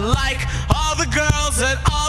Like all the girls that all